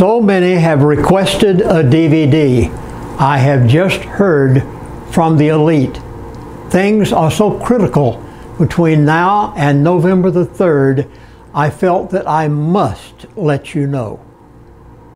So many have requested a DVD. I have just heard from the elite. Things are so critical between now and November the 3rd, I felt that I must let you know.